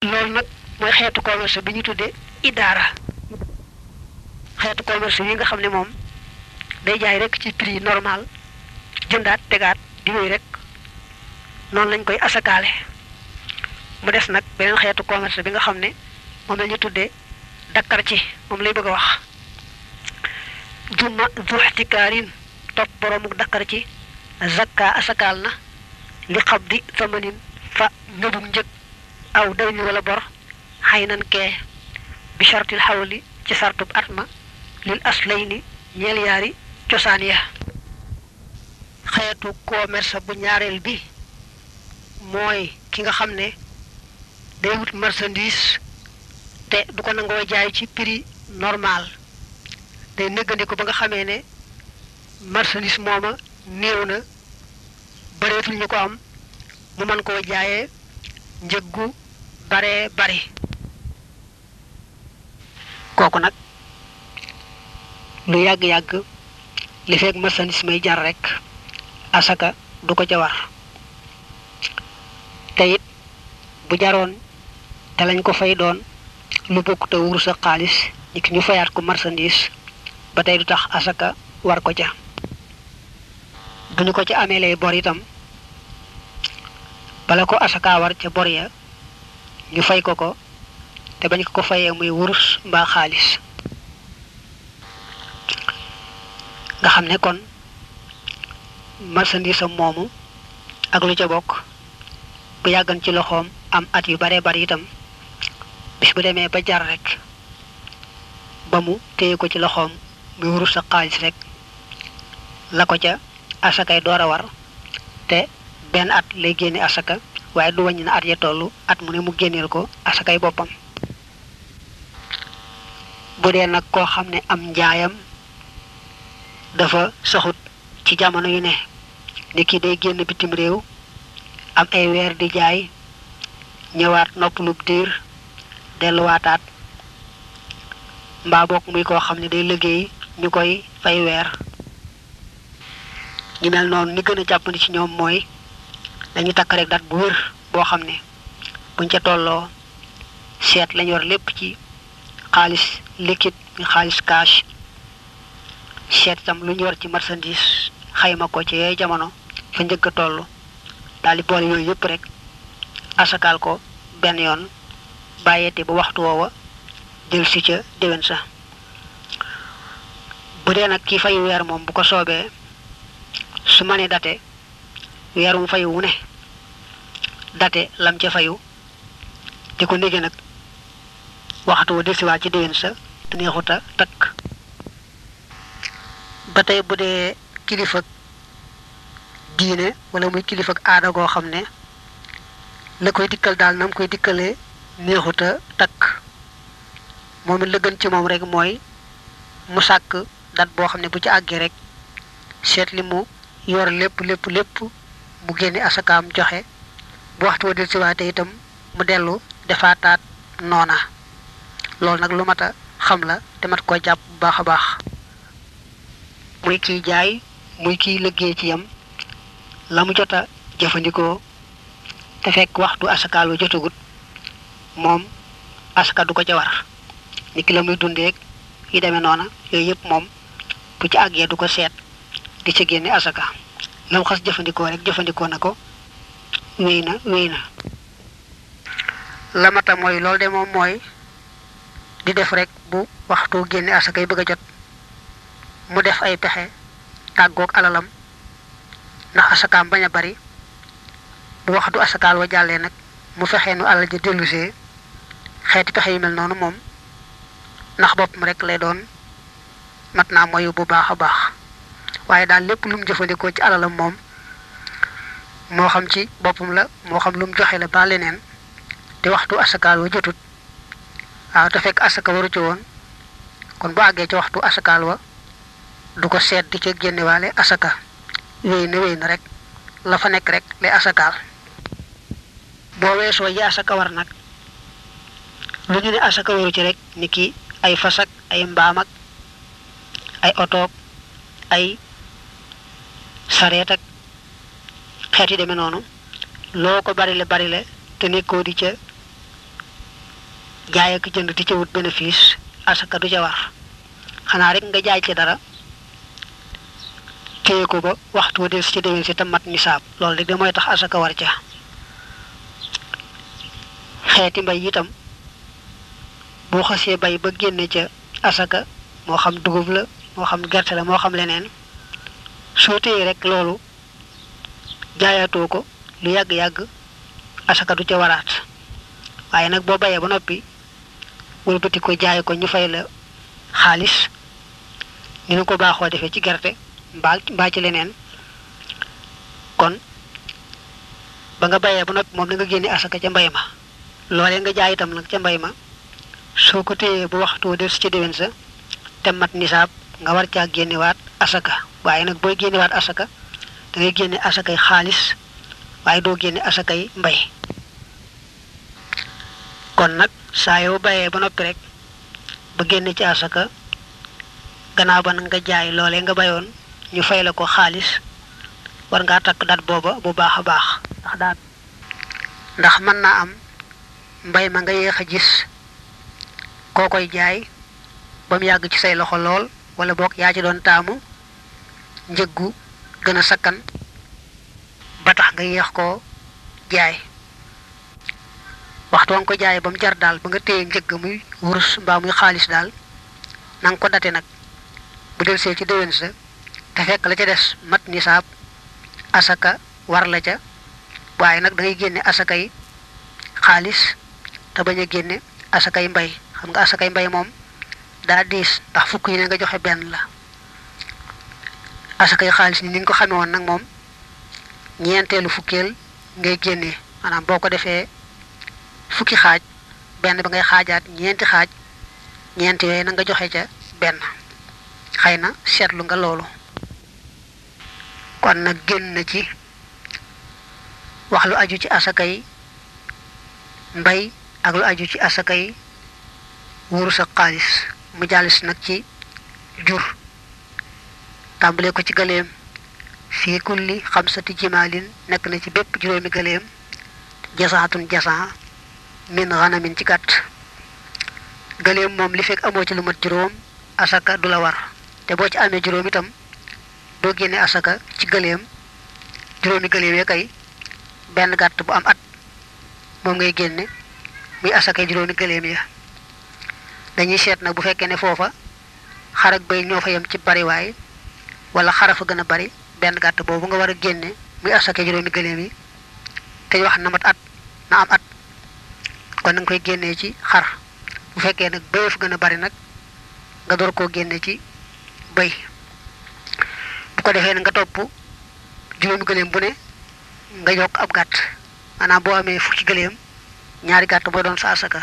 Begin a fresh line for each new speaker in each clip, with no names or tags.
loolu nag mooy xeetu commerce bi ñu tuddee idaara xeetu commerce yi nga xam ne moom day jaay rek ci prix normal jëndaat tegaat di wéy rek noonu lañ koy asakaale mu des nag beneen xeetu commerce bi nga xam ne moom la ñu tuddee dakkar ci moom lay bëgg a wax duma duxtikaarin topp boroomuk dakkar ci zakka asakaal na li xab di samanin fa nëbum njëg aw day ni wala bor xay nan kee bi chartil xawli ci sartub at ma lil aslay ni ñeel yaari cosaan ya xeetu commerce bu ñaareel bi mooy ki nga xam ne day wut marchandise te du ko nangoo jaay ci prix normal day néggandiku ba nga xamee ne marchandise mooma néew na bareetul ñu ko am mu mën koo jaaye njëg gu baree bari kooku nag lu yàgg-yàgg li fekk marchandise may jar rek asaka du ko ca war te it bu jaroon te lañ ko fay doon lu bokk te wuru sa xaalis nit ñu fayaat ko marchandise ba tey du tax asaka war ko ca bu ñu ko ci ameelee bor itam bala ko asaka war ca bor ya ñu fay ko ko te bañ ko ko fayee muy wurus mbaa xaalis nga xam ne kon marchandise am moomu ak lu ca bokk bu yàggan ci loxoom am at yu bare bari itam bis bu demee ba jar rek ba mu téye ko ci loxoom muy wurus sa xaalis rek la ko ca asakay door a war te benn at lay génne asaka waaye du wàññi na at ya toll at mu ne mu génneel ko asakay boppam bu dee nag koo xam ne am njaayam dafa saxut ci jamono yu ne ni ki day génn bitim réew am ay weer di jaay ñëwaat nopp lu diir delluwaataat mbaa bokk muy koo xam ne day liggéey ñu koy fay weer ñu mel noonu ni gën a jàppandi ci ñoom mooy dañu takk rek dat bu wër boo xam ne buñ ca tolloo seet lañ war lépp ci xaalis liquide ñu xaalis cash seet tam lu ñu war ci marchandise xayma ko ci yooyu jamono fa njëkk a toll daal di boole yooyu yëpp rek asakaal ko benn yoon bàyyeeti ba waxtu woowa del si ca déwén sa bu dee nag kii fayu weer moom bu ko soobee su ma ne date weer mu fayu wu ne date lam ca fayu di ko ndege nag waxtu wa delsiwaat ci déwén sa te neexut a takk ba tey bu dee kilifag diine wala muy kilifag aada goo xam ne la koy dikkal daal nam koy dikkalee neexuta takk moom it la gën ci moom rek mooy mu sàkk dat boo xam ne bu ci àggee rek seet li mu yor lépp lépp lépp mu génne asakaam joxe bu waxtu wa del si waate itam mu dellu defaataat noona loolu nag lu mat a xam la te mat koo jàpp bu baax a baax muy kiy jaay muy kiy liggéey ci yam la mu jot a jëfandikoo te fekk waxtu asaka lu jotagut moom asaka du ko ca war niki la muy dundeeg yi demee noona yooyu yëpp moom bu ci àggee du ko seet di ci génne asaka la mu xas jëfandikoo rek jëfandikoo na ko wéy na wéy na lamata mooy loolu de moom mooy di def rek bu waxtu génne asakay bëgg a jot mu def ay pexe tàggoog alalam ndax asakaam bañ a bari bu waxtu asakaal wa jàllee nag mu fexe nu alal ja dellusee xeeti pexe yu mel noonu moom ndax boppam rek lay doon mat naa moyu bu baax a baax waaye daal lépp lu mu jëfandikoo ci alalam moom moo xam ci boppam la moo xam lu mu joxe la ba leneen te waxtu asakaal wa jotut waaw te fekk asaka waru ci woon kon bu àggee ci waxtu asakaal wa du ko seet di ca génnewaale asaka wéy na wéy na rek la fa nekk rek lay asakaal boo weesoo yi asaka war nag lu ñu ne asaka waru ci rek ni ki ay fasak ay mbaam ak ay otoog ay sareet ak xeet yi demee noonu loo ko barile barile te nekkoo di ca jaay ak jënd di ca wut bénéfice asaka du ca war xanaa rek nga jaay ci dara téye ko ba waxtu wa del si ci déwén si te mat nisaab loolu rek de mooy tax asaka war ca xeeti mbay itam boo xasee bay ba génne ca asaka moo xam dugub la moo xam gerte la moo xam leneen soo téye rek loolu jaayaatoo ko lu yàgg-yàgg asaka du ca waraat waaye nag boo bayee ba noppi wëlbati ko jaay ko ñu fay la xaalis ni nu ko baaxoo defee ci gerte mbaa mbaa ci leneen kon ba nga bayee ba noppi moom da nga génne asaka ca mbay ma loolee nga jaay itam nag ca mbay ma soo ko téyee bu waxtu wa delsi ca déwén sa te mat nisaab nga war caa génnewaat asaka waaye nag booy génnewaat asaka da ngay génne asakay xaalis waaye doo génne asakay mbay kon nag saa yoo bayee ba noppi rek ba génne ci asaka gannaaw ba nag nga jaay loolee nga bayoon ñu fay la ko xaalis war ngaa takk dat booba bu baax a baax ndax daal ndax mën naa am mbay ma nga yéex a gis koo koy jaay ba mu yàgg ci say loxo lool wala boog yaa ci doon taamu njëg gu gën a sakkan ba tax nga yéex koo jaay waxtu wa nga ko jaayee ba mu jar daal ba nga téye njëgg muy wurus mbaa muy xaalis daal na nga ko date nag bu delsee ci déwén sa te fekk la ca des mat nisaab asaka war la ca waaye nag da ngay génne asakay xaalis te bañ a génne asakay mbay xam nga asakay mbay moom daa diis ndax fukk yi ne nga joxe benn la asakay xaalis ni ni nga ko xamee woon nag moom ñeenteelu fukkeel ngay génnee maanaam boo ko defee fukki xaaj benn ba ngay xaajaat ñeenti xaaj ñeenti yooyu na nga joxe ca benn xëy na seetlu nga loolu kon nag génn na ci wax lu aju ci asakay mbay ak lu aju ci asakay wurus ak xaalis mu jàll si nag ci jur tàmbalee ko ci gëléem fii kulli xamsati jimaalin nekk na ci bépp juróomi gëléem jasaatun jasaa min xanamin ci gàtt gëléem moom li fekk amoo ci lu mat juróom asaka du la war te boo ci amee juróom itam boo génnee asaka ci gëléem juróomi gëléem ya kay benn gàtt bu am at moom ngay génne muy asaka juróomi gëléem ya dañuy seet nag bu fekkee ne foofa xar ak bëy ñoo fa yem ci bariwaay wala xara fa gën a bari benn gàtt boobu nga war a génne muy asaka juróomi gëléem yi te wax na mat at na am at kon na nga koy génnee ci xar bu fekkee nag bëy fa gën a bari nag nga door koo génne ci bëy bu ko defee na nga topp juróomi gëléem bu ne nga yokk ab gàtt maanaam boo amee fukki gëléem ñaari gàtt mooy doon sa asaka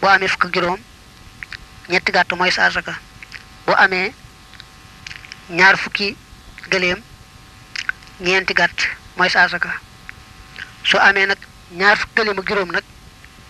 boo amee fukk ak juróom ñetti gàtt mooy sa asaka boo amee ñaar fukki gëléem ñeenti gàtt mooy sa asaka soo amee nag ñaar fukki gëléem ak juróom nag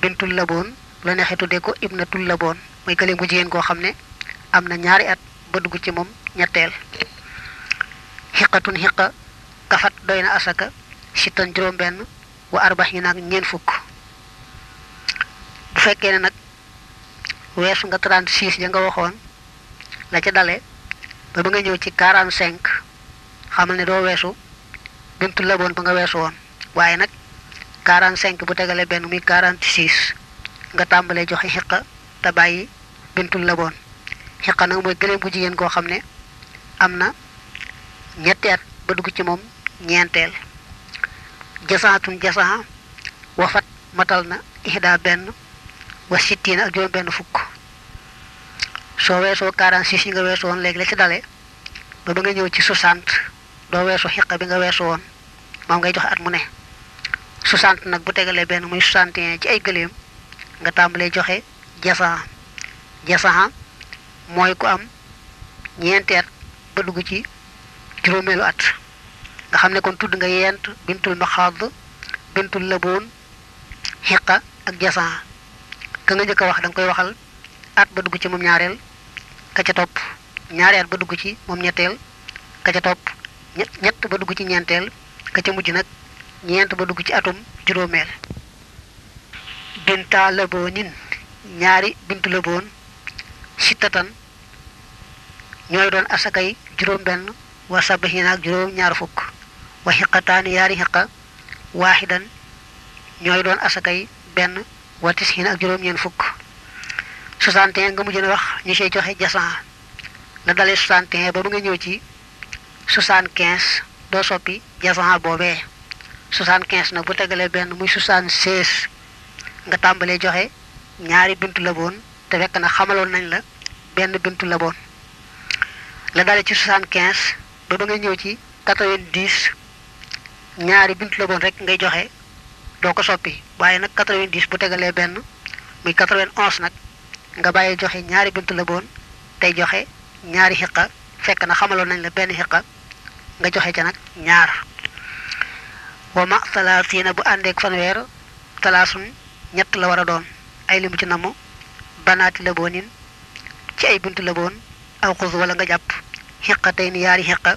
bintul laboon bu la neexee tuddee ko ibnatul laboon mooy gëléem gu jigéen goo xam ne am na ñaari at ba dugg ci moom ñetteel xiqatun xiqa kafat doy na asaka sittan juróom benn wa arbax yi naag ñeen fukk bu fekkee ne nag weesu nga 36 ja nga waxoon la ca dale ba ba nga ñëw ci 45 xamal ne doo weesu bintu laboon ba nga weesu woon waaye nag 45 bu tegale benn muy 46 nga tàmbalee joxe xiqa te bàyyi bintul laboon xiqa nag mooy gëléem gu jigéen goo xam ne am na ñetti at ba dugg ci moom ñeenteel jasaatun jasaa wafat matal na ihda benn wa sittiina ak juróom benn fukk soo weesoo 46 yi nga weesoo woon léegi la ci dale ba ba nga ñëw ci 60 doo weesu xiqa bi nga weesu woon moom ngay joxe at mu ne 60 nag bu tegalee benn muy 61 ci ay gëléem nga tàmbalee joxe jasaha jasaha mooy ku am ñeenti at ba dugg ci juróomeelu at nga xam ne kon tudd nga yent bintul maxaad bintul laboon xiqa ak jasaha ka nga njëkk a wax da nga koy waxal at ba dugg ci moom ñaareel ka ca topp ñaari at ba dugg ci moom ñetteel ka ca topp ñett ba dugg ci ñeenteel ka ca mujj nag ñeent ba dugg ci atum juróomeel binta laboonin ñaari bintu laboon sittatan ñooy doon asakay juróom benn wa sabaxina ak juróom ñaar fukk wa xiqataani yaari xiqa waaxidan ñooy doon asakay benn wa tisxiina ak juróom ñeen fukk 61 nga mujj na wax ñu see joxe jasan la dalee 61 ba ba nga ñëw ci 75 doo soppi jasan boobee 75 nag bu tegalee benn muy 76 nga tàmbalee joxe ñaari bintu la boon te fekk na xamaloon nañ la benn bintu la boon la dalee ci 75 ba ba nga ñëw ci 90 ñaari bintu la boon rek ngay joxe doo ko soppi waaye nag 90 bu tegalee benn muy 91 nag nga bàyyi joxe ñaari bint la boon tey joxe ñaari xiqa fekk na xamaloon nañ la benn xiqa nga joxe ca nag ñaar wa ma salaasiina bu àndeek fanweer talaasun ñett la war a doon ay limu ci namm banaati la boonin ci ay bint la boon aw xus wala nga jàpp xiqa tey ni yaari xiqa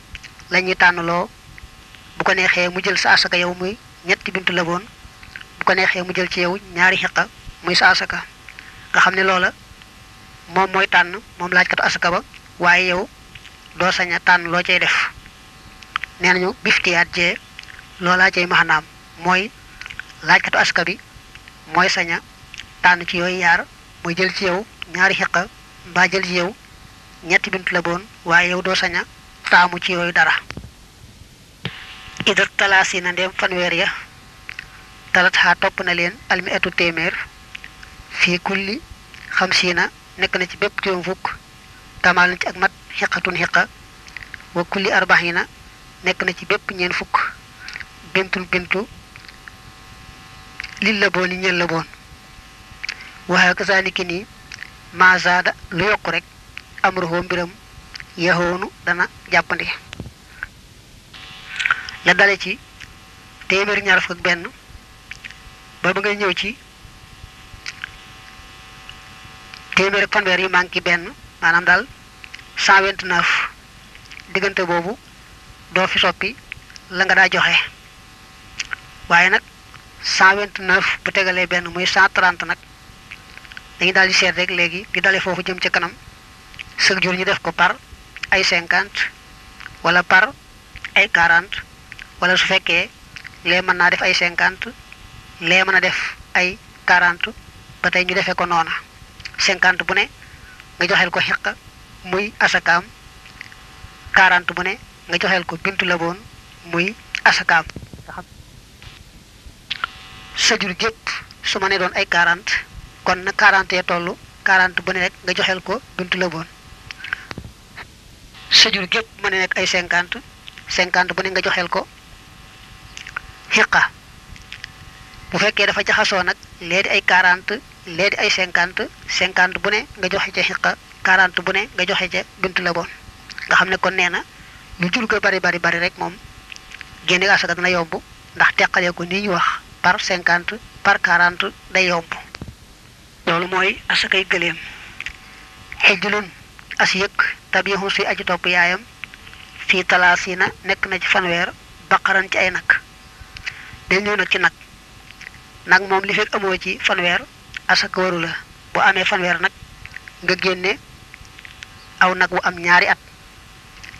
la ñuy tànnloo bu ko neexee mu jël sa asaka yow muy ñetti bintu laboon bu ko neexee mu jël ci yow ñaari xiqa muy sa asaka nga xam ne loola moom mooy tànn moom laajkatu asaka ba waaye yow doo sañ a tànn loo cay def nee nañu biftiyaat jee loolaa cay maxanaam mooy laajkatu asaka bi mooy sañ a tànn ci yooyu yaar mooy jël ci yow ñaari xiqa mbaa jël ci yow ñetti bint la boon waaye yow doo sañ a taamu ci yooyu dara idat talaasi na ndeem fanweer ya talat xaa topp na leen almi atu téeméer fii kulli xam sii na nekk na ci bépp juróom fukk tamaal na ci ak mat xiqatun xiqa wa kulli arbax yi na nekk na ci bépp ñeen fukk bintul bintu lil la boon yi ñeen la boon waxaa kasaa ni ki nii maa zaada lu yokk rek amruhoo mbiram yaxoonu dana jàppandi la dale ci téeméeri ñaar fukk ak benn ba ba ngay ñëw ci téeméeri fanweer yu manqué benn maanaam daal cent vingt neuf diggante boobu doo fi soppi la nga daa joxe waaye nag cent vingt neuf bu tegalee benn muy cent trente nag dañu daal di seet rek léegi di dale foofu jëm ca kanam chaque jour ñu def ko par ay cinquante wala par ay quarante wala su fekkee lee mën naa def ay cinquante lee mën a def ay quarante ba tey ñu defee ko noona cinquante bu ne nga joxeel ko xiq muy asakaam quarante bu ne nga joxeel ko bintu laboon muy asakaam sa jur gépp su ma ne doon ay 40 kon na 40 ya toll 40 bu ne rek nga joxeel ko buntu la boon sa jur gépp mën a nekk ay 50 50 bu ne nga joxeel ko xiqa bu fekkee dafa jaxasoo nag lee di ay 40 lee di ay 50 50 bu ne nga joxe ca xiqa 40 bu ne nga joxe ca bintu la boon nga xam ne kon nee na lu jur ga bari bari bari rek moom génne asaka dana yomb ndax teqalee ko nii ñu wax par cinquante par quarante day yomb loolu mooy asakay gëléem xijlun as yëkk tabixun suy aji topp yaayam fii talaasina nekk na ci fanweer baqaran ci ay nag day ñëw nag ci nag nag moom li fekk amoo ci fanweer asaka waru la bu amee fanweer nag nga génne aw nag wu am ñaari at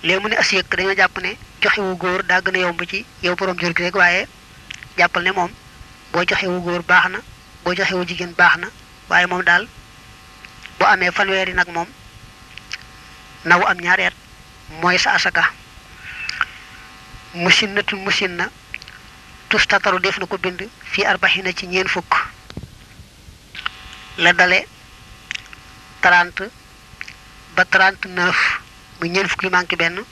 léegi mu ne as yëkk dañoo jàpp ne joxe wu góor daa gën a yomb ci yow borom jur gi rek waaye jàppal ne moom boo joxe wu góor baax na boo joxe wu jigéen baax na waaye moom daal boo amee fanweeri nag moom naw am ñaari at mooy sa asaka musinnatul musinna tustataru def na ko bind fii arbaxina ci ñeen fukk la dale 30 ba 39 muy ñeent fukk yu manqué benn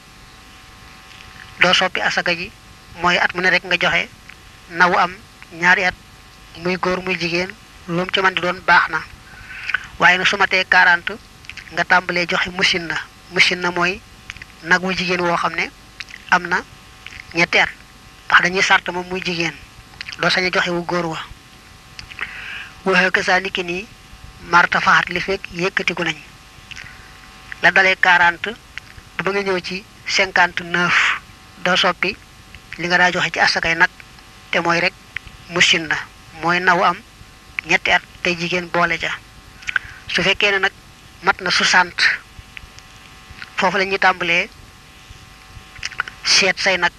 doo soppi asaka ji mooy at mu ne rek nga joxe nawu am ñaari at muy góor muy jigéen lu mu ci man di doon baax na waaye na su ma tee 40 nga tàmbalee joxe musin na musin na mooy nag wu jigéen woo xam ne am na ñetti at ndax dañuy sart moom muy jigéen doo sañ a joxe wu góor wa waxee kasaa ni ki nii marta faxat li fekk yëkkatiku nañ la dalee 40 ba nga ñëw ci 59 doo soppi li nga daa joxe ci asakay nag te mooy rek musin na mooy naw am ñetti at tey jigéen boole ja su fekkee ne nag mat na 60 foofu la ñuy tàmbalee seet say nag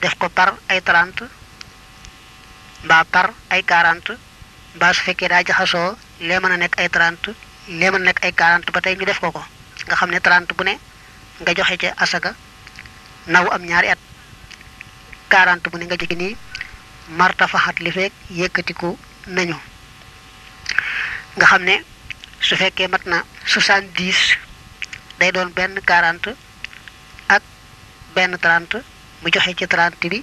def ko par ay 30 mbaa par ay quarante mbaa su fekkee daa jaxasoo lee mën a nekk ay trente lee mën a nekk ay quarante ba tey ñu def ko ko nga xam ne trente bu ne nga joxe ca asaka naw am ñaari at quarante bu ne nga jóge nii martafaxat li feek yëkkatiku nañu nga xam ne su fekkee mat na soixante-dix day doon benn quarante ak benn trente mu joxe ci trente bi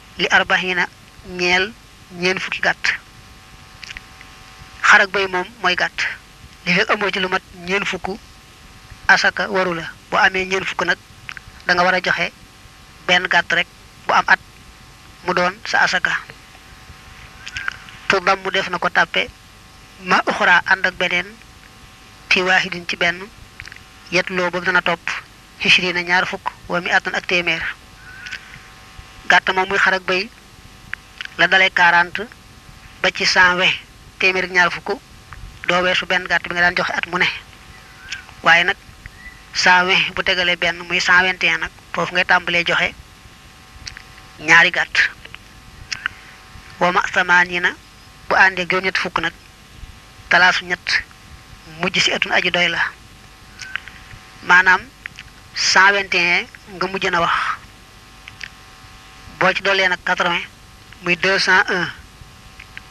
li arbaxiina ñeel ñeen fukki gàtt xar ak béy moom mooy gàtt li fekk amoo ci lu mat ñeen fukk asaka waru la boo amee ñeen fukk nag da nga war a joxe benn gàtt rek bu am at mu doon sa asaka tuddam mu def na ko tàppe ma uxraa ànd ak beneen fi waahidin ci benn yet loo boobu dana topp hishriina ñaar fukk wa mi atan ak téeméer gàtt moom muy xar ak bëy la dalee 40 ba ci 120 téeméer ak ñaar fukk doo weesu benn gàtt bi nga daan joxe at mu ne waaye nag 120 bu tegalee benn muy 121 nag foofu ngay tàmbalee joxe ñaari gàtt wa ma samaaniina bu àndee juróom-ñett fukk nag talaasu ñett mujj si atun aji doy la maanaam 121 nga mujj na wax boo ci doolee nag 80 muy 201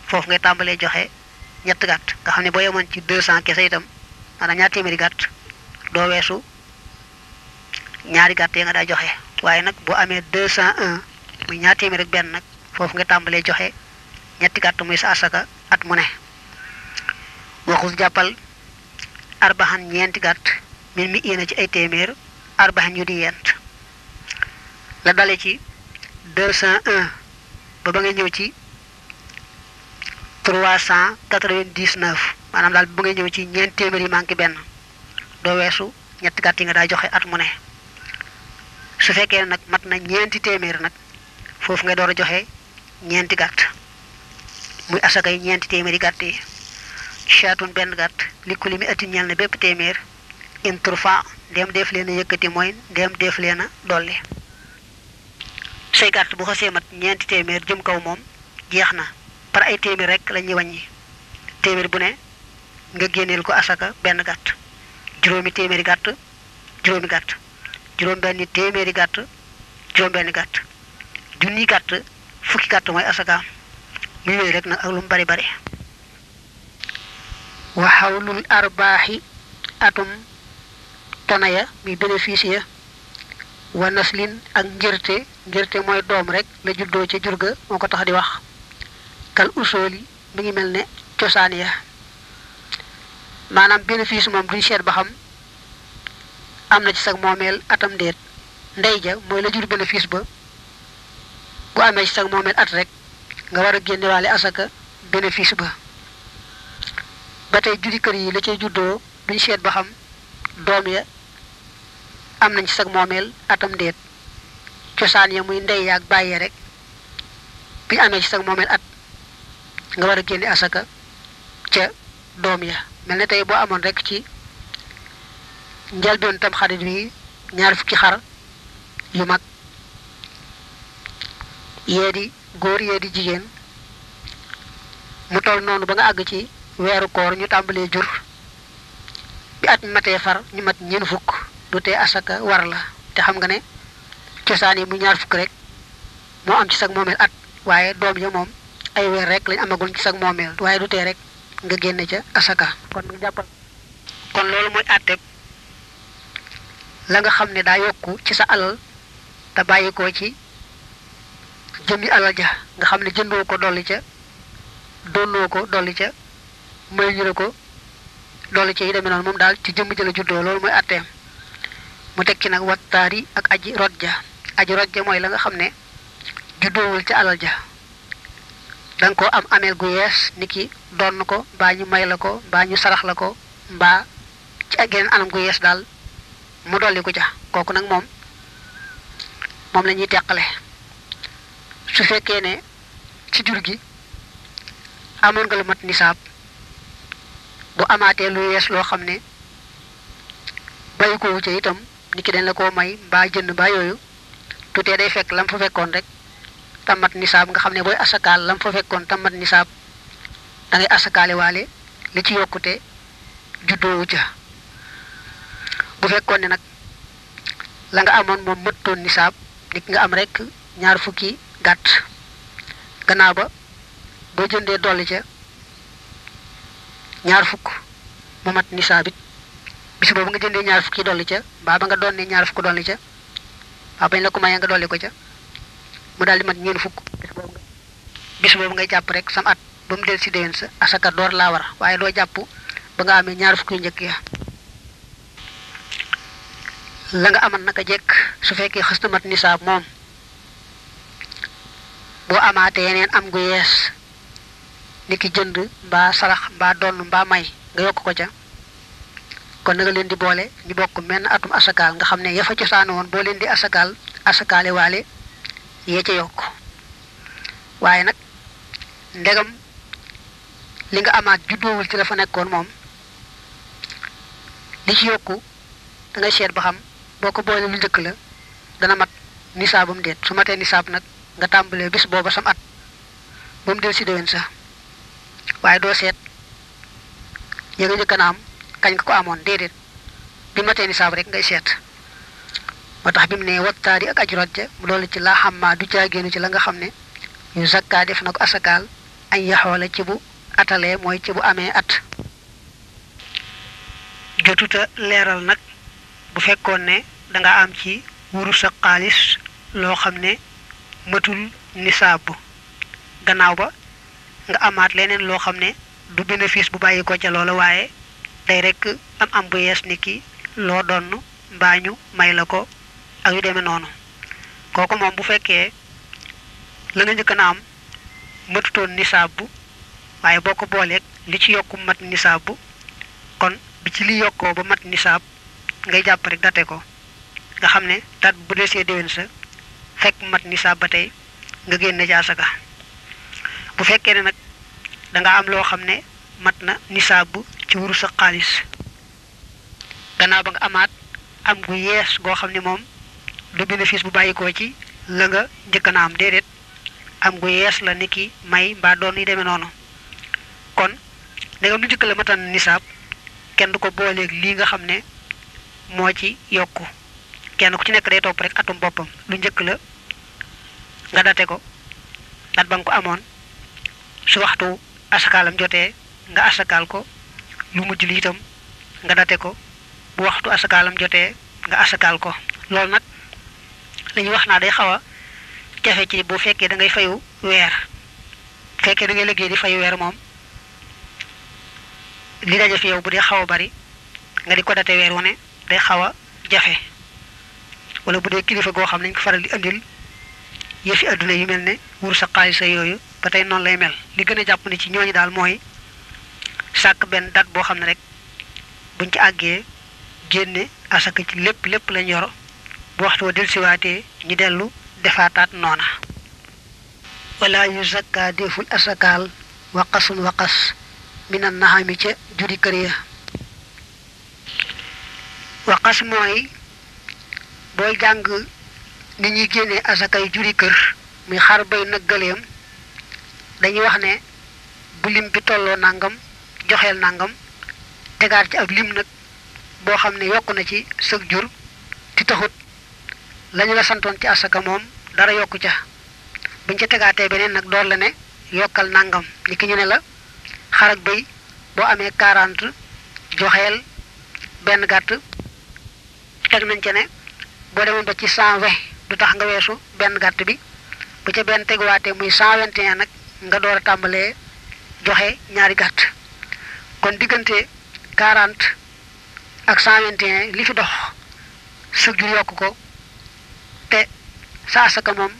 foofu ngay tàmbalee joxe ñett gàtt nga xam ne boo yemoon ci 200 kese itam maanaam ñaar téeméeri gàtt doo weesu ñaari gàtt yi nga daa joxe waaye nag boo amee 201 muy ñaar téeméer ak benn nag foofu nga tàmbalee joxe ñetti gàtt muy sa asaka at mu ne waxus jàppal arbaxan ñeenti gàtt min mi yéena ci ay téeméer arbaxan yu di yent la dale ci deux cent un ba ba nga ñëw ci trois cent quatre-vingt-dix-neuf maanaam daal ba nga ñëw ci ñeent téeméer yi manqué benn doo weesu ñetti gàtt yi nga daa joxe at mu ne su fekkee nag mat na ñeenti téeméer nag foofu nga door a joxe ñeenti gàtt muy asakay ñeenti téeméeri gàtt yi chaatun benn gàtt li ku li mi atin ñel na bépp téeméer in turfa ndéem def leen a yëkkati mooy ndéem def leen a dolli say gàtt bu xasee mat ñeenti téeméer jëm kaw moom jeex na par ay téeméer rek la ñuy wàññi téeméer bu ne nga génneel ko asaka benn gàtt juróomi téeméeri gàtt juróomi gàtt juróom benni téeméeri gàtt juróom benni gàtt junni gàtt fukki gàtt mooy asakaam muy wéy rek nag ak lu mu bari bari wa xawlul arbaaxi atum tona ya muy bénéfice ya wa naslin ak ngirte ngirte mooy doom rek la juddoo ca jurga moo ko tax di wax kal usooli mi ngi mel ne cosaan ya maanaam bénéfice moom duñ seet ba xam am na ci sag moomeel atam déet ndey ja mooy la jur bénéfice ba bu amee ci sag moomeel at rek nga war a génne waale asaka bénéfice ba ba tey juri kër yi la cay juddoo duñ seet ba xam doom ya am nañ ci sag moomeel atam déet cosaan ya muy ndey yaag bàyyee rek bi amee ci sag moomeel at nga war a génne asaka ca doom ya mel ne tey boo amoon rek ci njëlbeen tam xarit bi ñaar fukki xar yu mag yee di góor yee di jigéen mu toll noonu ba nga àgg ci weeru koor ñu tàmbalee jur bi at matee far ñu mat ñeen fukk du tee asaka war la te xam nga ne cosaan yi mu ñaar fukk rek moo am ci sag moomeel at waaye doom ya moom ay weer rek lañ amagul ci sag moomeel waaye du tee rek nga génne ca asaka kon nga jàppal kon loolu mooy àtteb la nga xam ne daa yokku ci sa alal te bàyyi ko ci jëmmi alal ja nga xam ne jëndoo ko dolli ca donnoo ko dolli ca may ñu ko dolli ca yi demee noonu moom daal ci jëmm jëla juddoo loolu mooy àtteem mu teg ci nag wattaari ak aji rot ja aji rot ja mooy la nga xam ne juddoowul ca alal ja danga ko am ameel gu yees ni ki donn ko mbaa ñu may la ko mbaa ñu sarax la ko mbaa ci ak geneen anam gu yees daal mu dolli ko ja kooku nag moom moom la ñuy teqale su fekkee ne ci jur gi amoon nga lu mat nisaab bu amaatee lu yees loo xam ne bàyyi ko wucce itam ni ki dañ la koo may mbaa jënd mbaa yooyu du tee day fekk lam fa fekkoon rek tammat nisaab nga xam ne booy asakaal lam fa fekkoon tammat nisaab da ngay asakaale waale li ci yokkute juddoowu ca bu fekkoon ne nag la nga amoon moom mëttoon nisaab nit nga am rek ñaar fukki gàtt gannaaw ba boo jëndee dolli ca ñaar fukk mu mat nisaab it bis boobu nga jëndee ñaar fukki dolli ca mbaa ba nga doon ne ñaar fukk dolli ca waaw bañ la ko mayee nga dolli ko ca mu daal di mat ñeen fukk bis boobu ngay jàpp rek sam at ba mu del si déwén sa asaka door laa war waaye doo jàpp ba nga amee ñaar fukk yu njëkk ya la nga aman naka jekk su fekkee xës na mat nisaab moom boo amaatee yeneen am gu yees ni ki jënd mbaa sarax mbaa donn mbaa may nga yokk ko ca kon na nga leen di boole ñu bokk menn atum asakaal nga xam ne ya fa cosaano woon boo leen di asakaal asakaale waale yee ca yokk waaye nag ndegam li nga amaat juddoowul ci la fa nekkoon moom li ci yokku da ngay seet ba xam boo ko boole lu njëkk la dana mat nisaabam déet su matee nisaab nag nga tàmbalee bis booba sam at ba mu del si déwén sa waaye doo seet ya nga njëkk a am kañ nga ko amoon déedéet bi matee nisaab rek ngay seet moo tax bi mu ne wattaari ak ajurot ja mu loolu ci laa xam maa du caagéenu ci la nga xam ne yu zakka def na ko asakaal añ yaxoola ci bu atalee mooy ci bu amee at jotuta leeral nag bu fekkoon ne danga am ci wuru sa xaalis loo xam ne matul nisaab gannaaw ba nga amaat leneen loo xam ne du bénéfice bu bàyyikoo ca loola waaye day rekk am am bu yees niki loo donn mbaa ñu may la ko ak yu demee noonu kooku moom bu fekkee la nga njëkk na am matutoon nisaab bu waaye boo ko booleeg li ci yokku mat nisaab bu kon bi ci li yokkoo ba mat nisaab ngay jàpp rek date ko nga xam ne dat bu desee déwén sa fekk mat nisaab ba tey nga génne ci asaka bu fekkee ne nag da nga am loo xam ne mat na nisaab ci wuru sa xaalis gannaaw ba nga amaat am gu yees goo xam ne moom du bénéfice bu bàyyikoo ci la nga njëkk na am déedéet am gu yees la ni ki may mbaa doon yi demee noonu kon ndegam lu njëkk la matan nisaab kenn du ko booleeg lii nga xam ne moo ci yokku kenn ku ci nekk day topp rek atum boppam lu njëkk la nga date ko dat ba nga ko amoon su waxtu asakaalam jotee nga asakaal ko lu mujj li itam nga date ko bu waxtu asakaalam jotee nga asakaal ko loolu nag li ñu wax naa day xaw a jafe ci bu fekkee da ngay fayu weer bu fekkee da ngay liggéey di fayu weer moom li daje fi yow bu dee xaw a bari nga di ko date weer wu ne day xaw a jafe wala bu dee kilifa goo xam ne dañ ko faral di andil yëfi adduna yu mel ne wur sa xaalis sa yooyu ba tey noonu lay mel li gën a jàpp ne ci ñooñu daal mooy sàkk benn date boo xam ne rek buñ ci àggee génne asaka ci lépp lépp lañ yor bu waxtu wa dellusiwaatee ñu dellu defaataat noona wala yu zakka deful asakaal waqasun waqas minan naxami ca juri kër ya waqas mooy booy jàng ni ñuy génnee asakay juri kër muy xar bay nag gëleem dañuy wax ne bu lim bi tolloo nangam joxeel nangam tegaat ci ab lim nag boo xam ne yokk na ci sëg jur ti taxut lañu la santoon ci asaka moom dara yokku ca buñ ca tegaatee beneen nag door la ne yokkal nangam ni ki ñu ne la xar ak bëy boo amee quarante joxeel benn gàtt teg nañ ca ne boo demoon ba ci cent vingt du tax nga weesu benn gàtt bi bu ca benn teguwaatee muy cent vingt et un nag nga door a tàmbalee joxe ñaari gàtt kon diggante quarante ak cent vingt et un li fi dox sëg jur yokk ko te sa asaka moom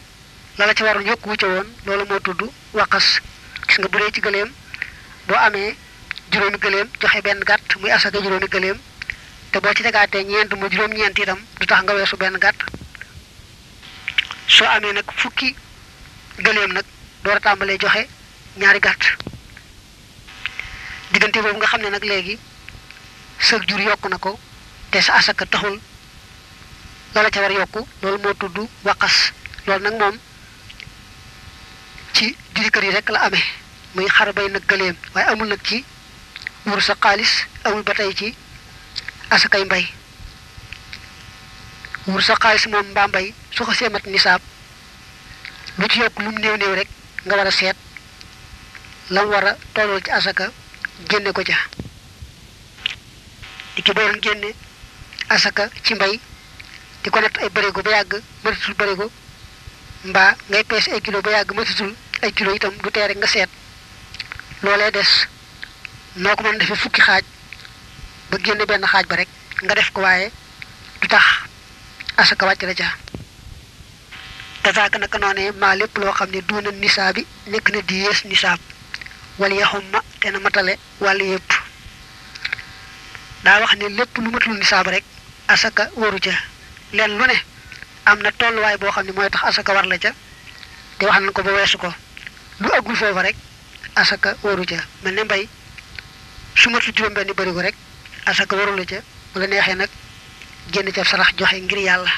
la la ci waroon yokku wu ca woon loolu moo tudd waqas gis nga bu dee ci gëléem boo amee juróomi gëléem joxe benn gàtt muy asaka juróomi gëléem te boo ci tegaatee ñeent mu juróom-ñeent itam du tax nga weesu benn gàtt soo amee nag fukki gëléem nag door a tàmbalee joxe ñaari gàtt diggante boobu nga xam ne nag léegi sa jur yokk na ko te sa asaka taxul loola ca war yokku loolu moo tudd waqas loolu nag moom ci biir kër yi rek la amee muy xar bay nag gëléem waaye amul nag ci wur sa xaalis amul ba tey ci asakay mbay wur sa xaalis moom mbaa mbay su ko seemat nisaab lu ci yokk lu mu néew néew rek nga war a seet la mu war a tolloo ci asaka génne ko ca di ki doon génne asaka ci mbay di ko natt ay bërigo ba yàgg mënatul bërigo mbaa ngay peese ay kilo ba yàgg matitul ay kilo itam du tee rek nga seet loolee des noo ko mën defee fukki xaaj ba génne benn xaaj ba rek nga def ko waaye du tax asaka wàcc la ca kasaaka naka noonee maa lépp loo xam ne duuna nisaa bi nekk na di yées nisaab wala yaxumma te na matale wàll yëpp daa wax ne lépp lu matul nisaab rek asaka waru ca leen lu ne am na tolluwaay boo xam ne mooy tax asaka war la ca te wax nañ ko ba weesu ko lu agul foofa rek asaka waru ca mel ne mbay su matul juróom-benni bërigo rek asaka waru la ca bu la neexee nag génn ca sarax joxe ngir yàlla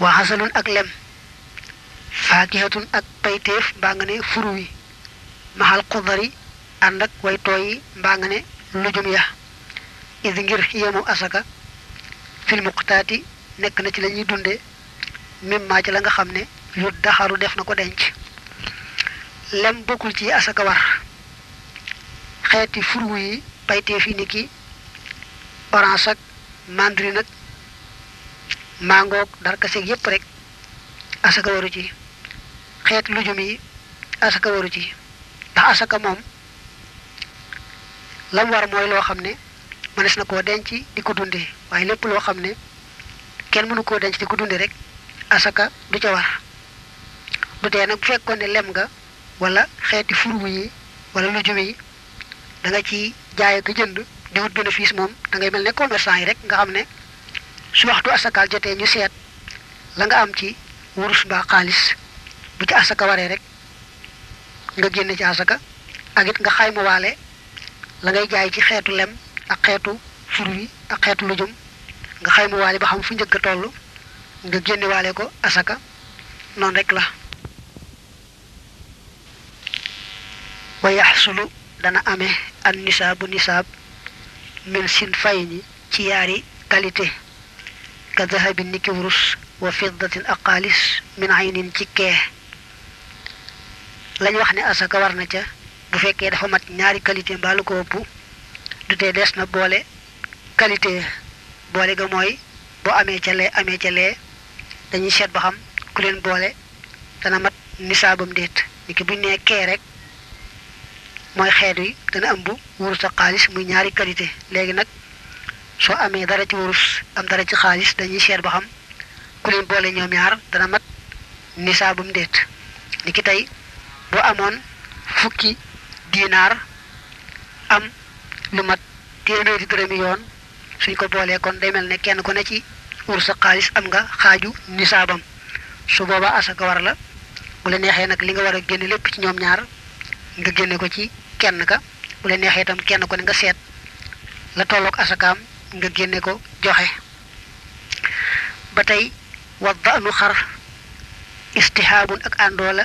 waa xasalun ak lem faakihatun ak payteef mbaa nga ne furu wi maxal xudari ànd ak way tooy yi mbaa nga ne lujum ya idi ngir yemu asaka fil muqtaati nekk na ci la ñuy dunde mim maa ci la nga xam ne yu daxaru def na ko denc lem bokkul ci asaka war xeeti furwu yi payteef yi ni ki orange ak mandarine ak mangoog darkaseeg yépp rek asaka waru ci xeet lujum yi asaka waru ci ndax asaka moom lam war mooy loo xam ne mënees na koo denc di ko dunde waaye lépp loo xam ne kenn mënu koo denc di ko dunde rek asaka du ca war du tee nag bu fekkoon ne lem nga wala xeeti furmu yi wala lujum yi da nga ci jaay ak jënd di wut bénéfice moom da ngay mel ne commerçant yi rek nga xam ne su waxtu asakaal jotee ñu seet la nga am ci wurus mbaa xaalis bu ci asaka waree rek nga génne ci asaka ak it nga xayma waale la ngay jaay ci xeetu lem ak xeetu fur wi ak xeetu lujum nga xayma waale ba xam fu njëkk a toll nga génne waale ko asaka noonu rek la wa yaxsulu dana amee an nisaabu nisaab min sin fay ni ci yaari qualité ka dahabin niki wurus wa fiddatin ak xaalis min aynin ci kee lañ wax ne asaka war na ca bu fekkee dafa mat ñaari qualité mbaa lu ko ëpp du tee des na boole qualité boole ga mooy boo amee ca lee amee ca lee dañuy seet ba xam ku leen boole dana mat nisaabam déet ni ki buñ nee kee rek mooy xeet wi dana ëmb wurus ak xaalis muy ñaari qualité léegi nag soo amee dara ci wurus am dara ci xaalis dañuy seet ba xam ku leen boole ñoom ñaar dana mat nisaabam déet ni ki tey boo amoon fukki diinaar am lu mat téeméeri dërëmi yoon suñ ko boolee kon day mel ne kenn ku ne ci wurus ak xaalis am nga xaaju nisaabam su boobaa asaka war la bu la neexee nag li nga war a génne lépp ci ñoom ñaar nga génne ko ci kenn ka bu la neexee itam kenn ku ne nga seet la tolloog asakaam nga génne ko joxe ba tey wa danu xar istihaabun ak àndoo la